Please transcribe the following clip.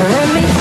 Let me